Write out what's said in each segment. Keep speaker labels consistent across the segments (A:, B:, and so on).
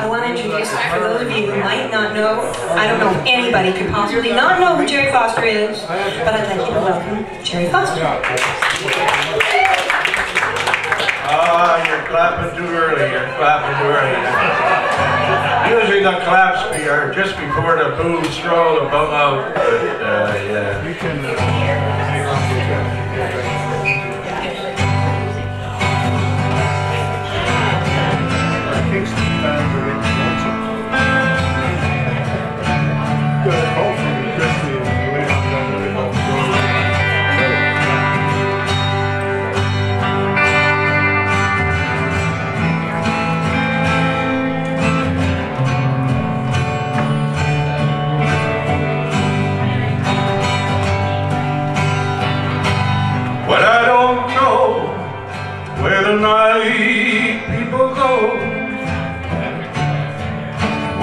A: I want to introduce, for those of you who might not know, I don't know if anybody could possibly not know who Jerry Foster is, but I'd like you to welcome Jerry Foster.
B: Ah, you're clapping too early, you're clapping too early. Usually the claps be- are just before the boobs throw the bum out, but, uh, yeah.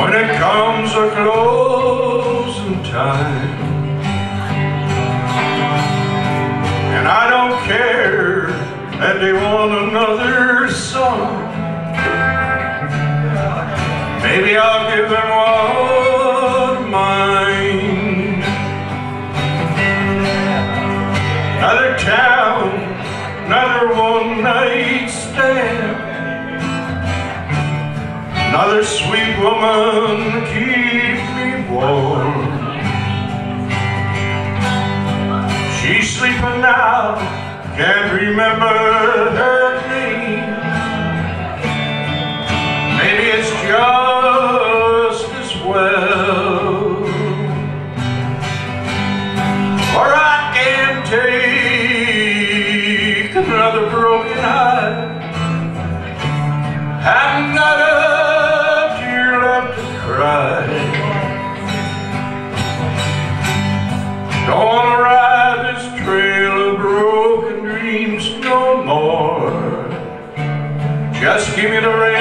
B: When it comes a closing time. And I don't care that they want another song. Maybe I'll give them one Another sweet woman keep me warm. She's sleeping now, can't remember her name. Just give me the reins,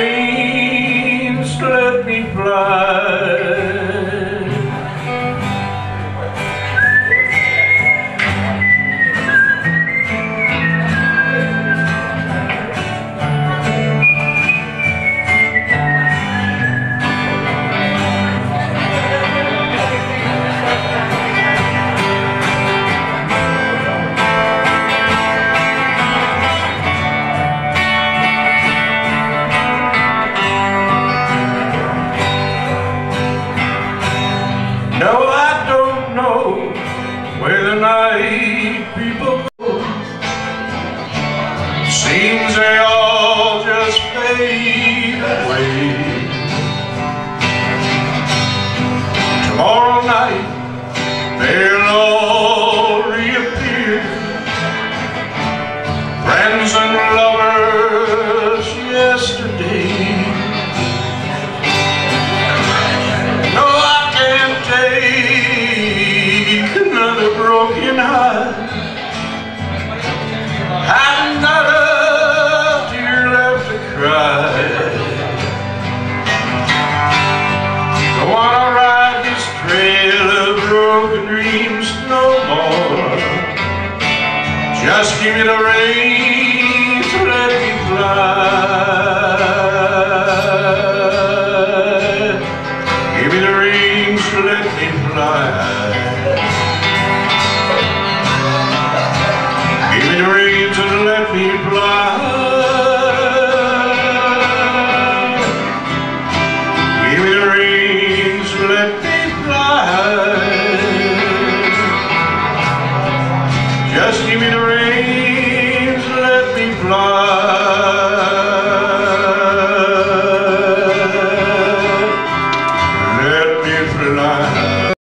B: know where the night people Just give me the reins, let me fly. Give me the reins to let me fly. Give me the reins and let me fly. Give me the reins, let me fly. Just give me the fly.